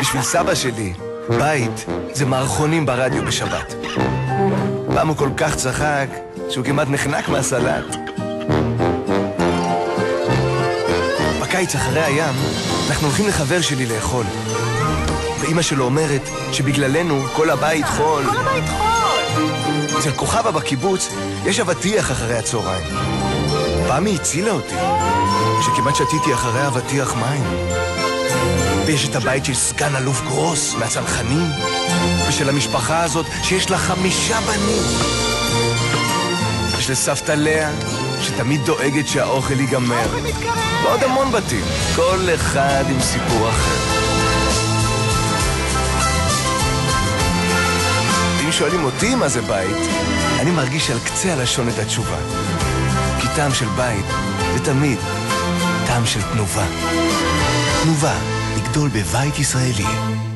בשביל סבא שלי, בית זה מערכונים ברדיו בשבת. פעם הוא כל כך צחק, שהוא כמעט נחנק מהסלט. בקיץ אחרי הים, אנחנו הולכים לחבר שלי לאכול. ואימא שלו אומרת שבגללנו כל הבית חול. כל הבית חול! אצל כוכבה בקיבוץ יש אבטיח אחרי הצהריים. פעם היא הצילה אותי, שכמעט שתיתי אחרי אבטיח מים. ויש את הבית של סגן אלוף גרוס מהצנחנים, ושל המשפחה הזאת שיש לה חמישה בנים. ושל סבתא לאה, שתמיד דואגת שהאוכל ייגמר. ועוד המון בתים, כל אחד עם סיפור אחר. אם שואלים אותי מה זה בית, אני מרגיש על קצה הלשון את התשובה. כי טעם של בית זה תמיד טעם של תנובה. תנובה, לגדול בבית ישראלי.